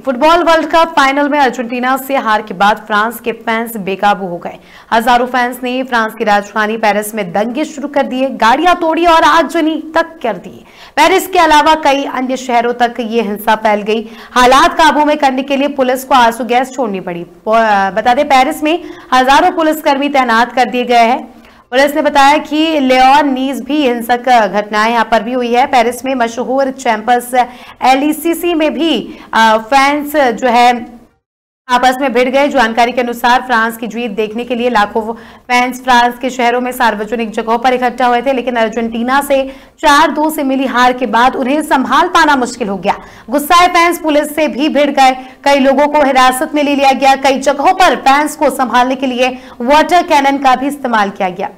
Football world cup final में Argentina से हार के बाद फ्रांस के फैंस बेकाबू हो गए। हज़ारों फैंस ने फ्रांस की राजधानी पेरिस में दंगे शुरू कर दिए, गाड़ियाँ तोड़ी और आगजनी तक कर दी पेरिस के अलावा कई अन्य शहरों तक ये हिंसा फैल गई। हालात काबू में करने के लिए पुलिस को आँसू गैस छोड़नी पड़ी। बता दें, पेरिस में हज़ारों पुलिसकर्मी तैनात कर दिए गए हैं। पुलिस ने बताया कि लेन नीज भी हिंसक घटनाएँ यहाँ पर भी हुई है। पेरिस में मशहूर चैंपस एलईसीसी में भी फैंस जो है, आपस में भिड़ गए। जानकारी के अनुसार फ्रांस की जीत देखने के लिए लाखों फैंस फ्रांस के शहरों में सार्वजनिक जगहों पर इकट्ठा हुए थे, लेकिन अर्जेंटीना से चार दो से मिली हार के बाद उन्हें संभाल पाना मुश्किल हो गया। गुस्साए फैंस पुलिस से भी भिड़ गए। कई लोगों को हिरासत में ले लिया गया। कई जगहों पर फैंस को संभालने के लिए वाटर कैनन का भी इस्तेमाल किया गया।